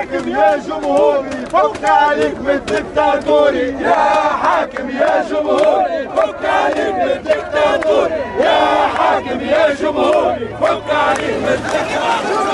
حاكم يا جمهوري فك عليك من الدكتاتوري. يا حاكم يا جمهوري فك عليك من الدكتاتوري. يا حاكم يا جمهوري فك عليك من الدكتاتوري.